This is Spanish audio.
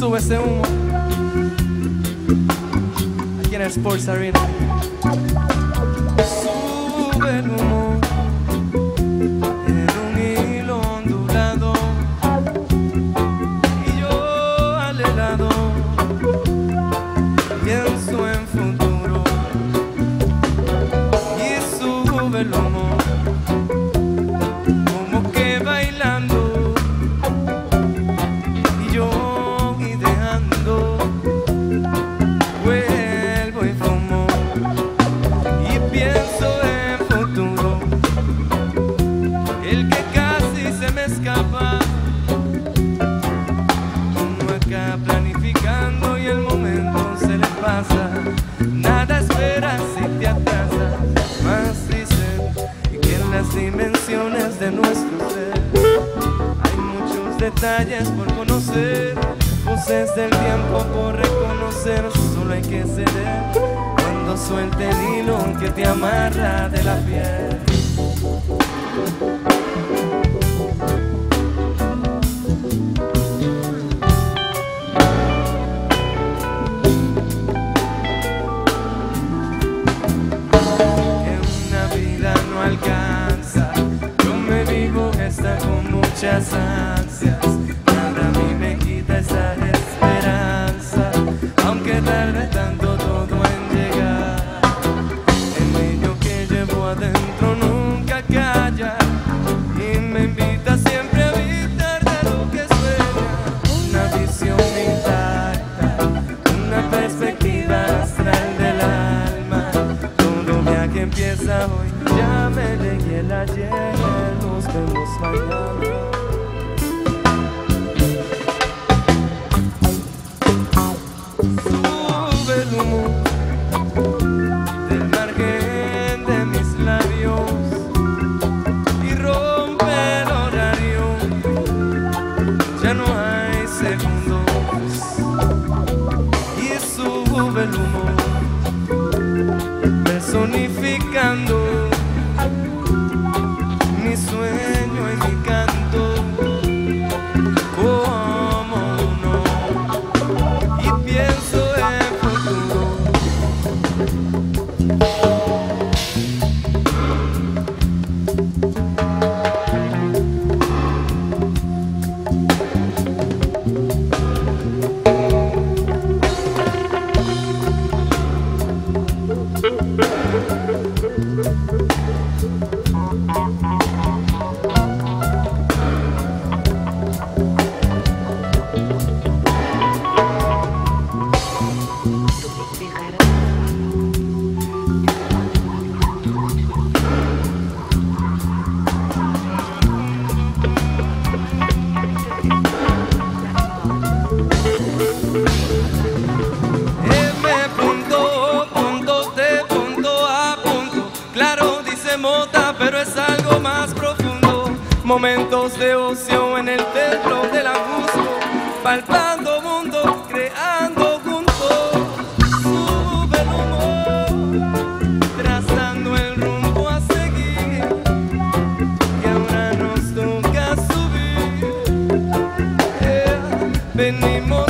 ¿Cómo sube ese humo? Aquí en el Sports Arena. Sube el humo nada espera si te atrasa más dicen que en las dimensiones de nuestro ser hay muchos detalles por conocer, voces del tiempo por reconocer, solo hay que ceder cuando suelte el hilo que te amarra de la piel. Alcanza. Yo me vivo esta con muchas ansias. Nada a mí me quita esa esperanza. Aunque tarde tanto todo en llegar. El niño que llevo adentro Ya me leí el ayer. Nos vemos mañana. Mi sueño y mi canto. Como uno. Y pienso pero es algo más profundo. Momentos de ocio en el templo del abuso, palpando mundo, creando juntos. Sube el humor, trazando el rumbo a seguir, que ahora nos toca subir. Eh, venimos